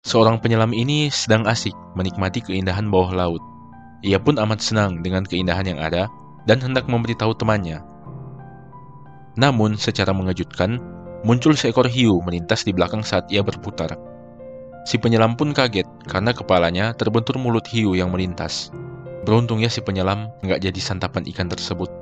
Seorang penyelam ini sedang asik menikmati keindahan bawah laut. Ia pun amat senang dengan keindahan yang ada dan hendak memberitahu temannya. Namun, secara mengejutkan, muncul seekor hiu melintas di belakang saat ia berputar. Si penyelam pun kaget karena kepalanya terbentur mulut hiu yang melintas. Beruntungnya si penyelam nggak jadi santapan ikan tersebut.